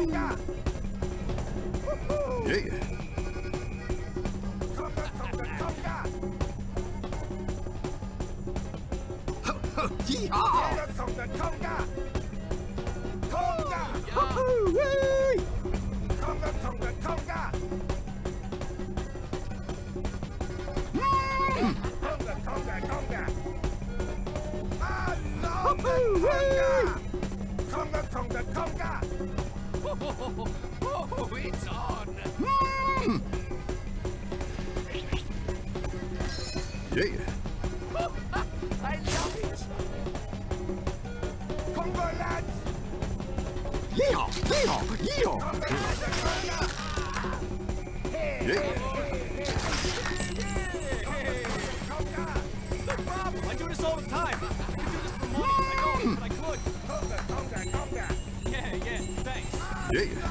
yeah. Yeehaw! Conga, conga, conga! Conga! Conga, conga, conga! Conga, conga, conga! I love the conga! Oh, it's on. Mm. Yeah. I love it. Conga, lads! Yeehaw! Yeehaw! Yeehaw! Conga, conga, conga! Yeah. Conga! No problem. I do this all the time. Yeah.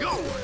Go!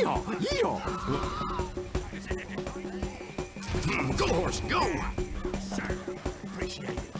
Yeehaw! Yeehaw! Hmm, Go, horse, go! Sir, appreciate it.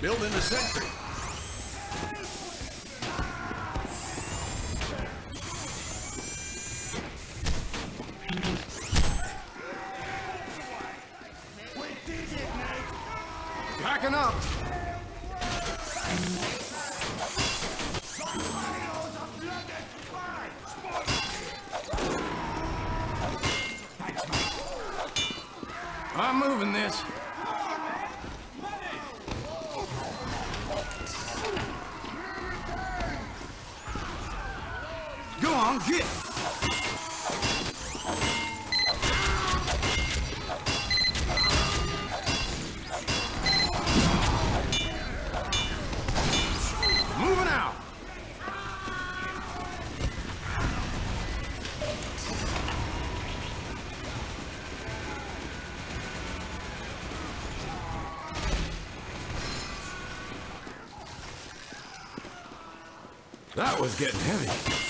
Building a sentry. Packing up. I'm moving this. That was getting heavy.